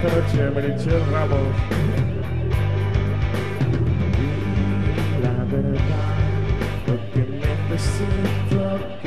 tracemeli cerravo. La verità, perché mi sento che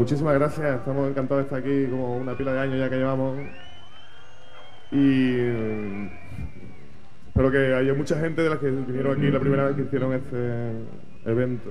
muchísimas gracias. Estamos encantados de estar aquí como una pila de años ya que llevamos. Y mm, espero que haya mucha gente de las que vinieron aquí la primera vez que hicieron este evento.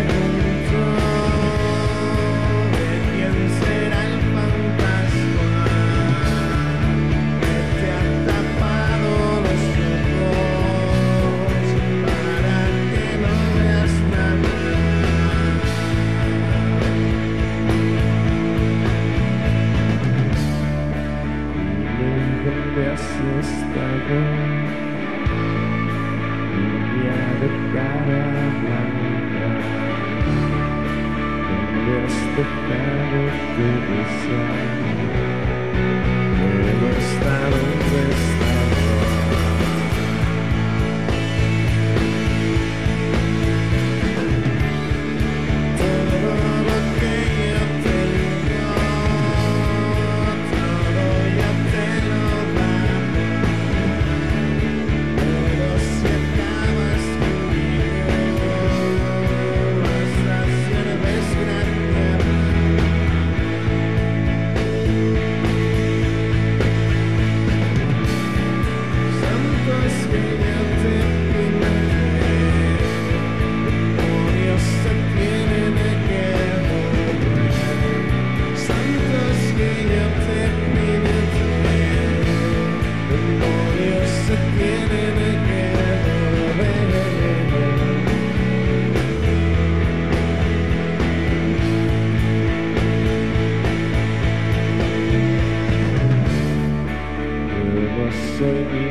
the battle to decide. Never.